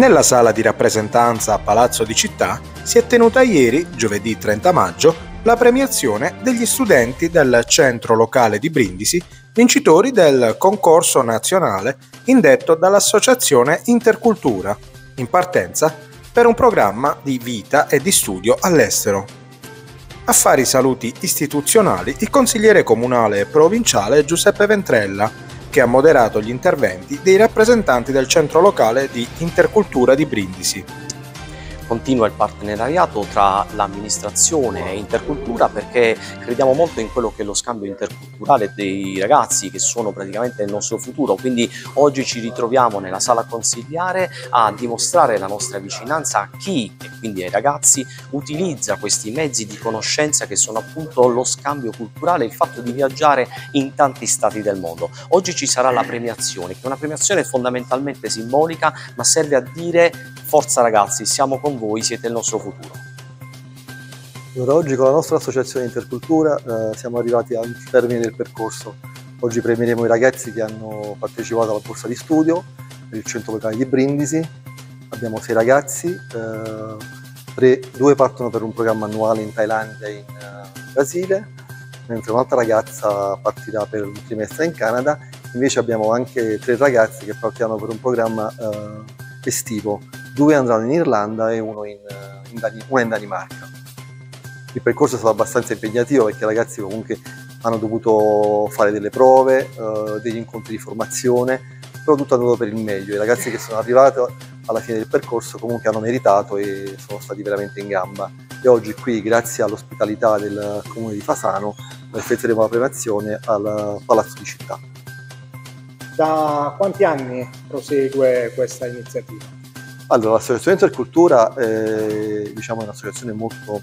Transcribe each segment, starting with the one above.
Nella sala di rappresentanza a Palazzo di Città si è tenuta ieri, giovedì 30 maggio, la premiazione degli studenti del centro locale di Brindisi, vincitori del concorso nazionale indetto dall'Associazione Intercultura, in partenza per un programma di vita e di studio all'estero. A fare i saluti istituzionali il consigliere comunale e provinciale Giuseppe Ventrella, che ha moderato gli interventi dei rappresentanti del centro locale di intercultura di Brindisi continua il partenariato tra l'amministrazione e Intercultura perché crediamo molto in quello che è lo scambio interculturale dei ragazzi che sono praticamente il nostro futuro, quindi oggi ci ritroviamo nella sala consigliare a dimostrare la nostra vicinanza a chi, e quindi ai ragazzi, utilizza questi mezzi di conoscenza che sono appunto lo scambio culturale, il fatto di viaggiare in tanti stati del mondo. Oggi ci sarà la premiazione, che è una premiazione fondamentalmente simbolica, ma serve a dire forza ragazzi, siamo con voi, siete il nostro futuro. Allora, oggi con la nostra associazione Intercultura eh, siamo arrivati al termine del percorso. Oggi premieremo i ragazzi che hanno partecipato alla borsa di studio per il centro locale di Brindisi. Abbiamo sei ragazzi, eh, tre, due partono per un programma annuale in Thailandia e in uh, Brasile, mentre un'altra ragazza partirà per un trimestre in Canada. Invece abbiamo anche tre ragazzi che partiranno per un programma uh, estivo due andranno in Irlanda e uno in, in, una in Danimarca. Il percorso è stato abbastanza impegnativo perché i ragazzi comunque hanno dovuto fare delle prove, eh, degli incontri di formazione, però tutto è andato per il meglio. I ragazzi che sono arrivati alla fine del percorso comunque hanno meritato e sono stati veramente in gamba. E oggi qui, grazie all'ospitalità del comune di Fasano, effettueremo la premiazione al Palazzo di Città. Da quanti anni prosegue questa iniziativa? Allora, l'associazione Intercultura eh, diciamo, è un'associazione molto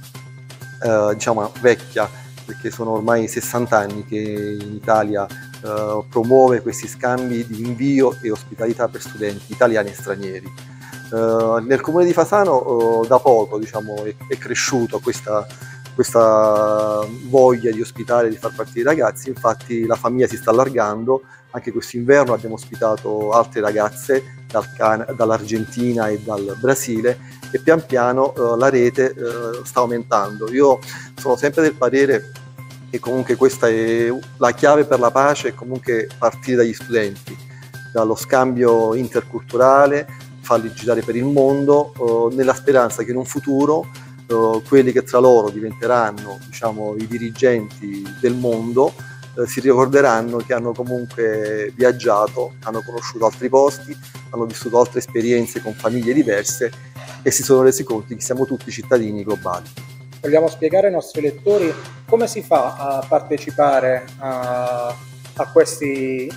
eh, diciamo, vecchia, perché sono ormai 60 anni che in Italia eh, promuove questi scambi di invio e ospitalità per studenti italiani e stranieri. Eh, nel comune di Fasano eh, da poco diciamo, è, è cresciuta questa, questa voglia di ospitare, di far partire i ragazzi, infatti la famiglia si sta allargando, anche quest'inverno abbiamo ospitato altre ragazze dal dall'Argentina e dal Brasile e pian piano eh, la rete eh, sta aumentando. Io sono sempre del parere che comunque questa è la chiave per la pace, è comunque partire dagli studenti, dallo scambio interculturale, farli girare per il mondo, eh, nella speranza che in un futuro eh, quelli che tra loro diventeranno diciamo, i dirigenti del mondo si ricorderanno che hanno comunque viaggiato, hanno conosciuto altri posti, hanno vissuto altre esperienze con famiglie diverse e si sono resi conto che siamo tutti cittadini globali. Vogliamo spiegare ai nostri lettori come si fa a partecipare a, a questi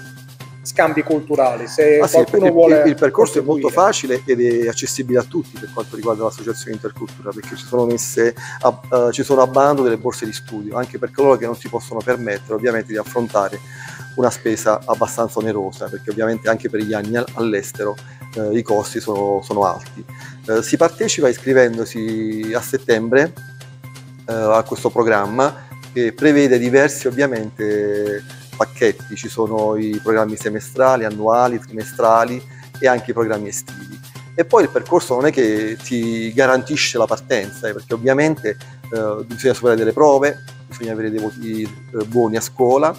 scambi culturali. Se ah, sì, il, vuole il, percorso è molto facile ed è accessibile a tutti per quanto riguarda l'associazione intercultura, perché ci sono messe a, uh, ci sono a bando delle borse di studio, anche per coloro che non si possono permettere ovviamente di affrontare una spesa abbastanza onerosa, perché ovviamente anche per gli anni all'estero uh, i costi sono, sono alti. Uh, si partecipa iscrivendosi a settembre a questo programma che prevede diversi ovviamente pacchetti, ci sono i programmi semestrali, annuali, trimestrali e anche i programmi estivi. E poi il percorso non è che ti garantisce la partenza, eh, perché ovviamente eh, bisogna superare delle prove, bisogna avere dei voti eh, buoni a scuola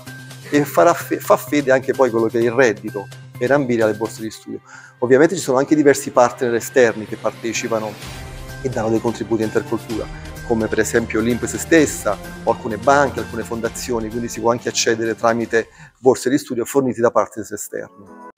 e fe- fa fede anche poi quello che è il reddito per ambire alle borse di studio. Ovviamente ci sono anche diversi partner esterni che partecipano e danno dei contributi a intercultura come per esempio l'Impes stessa o alcune banche, alcune fondazioni, quindi si può anche accedere tramite borse di studio fornite da partners esterni.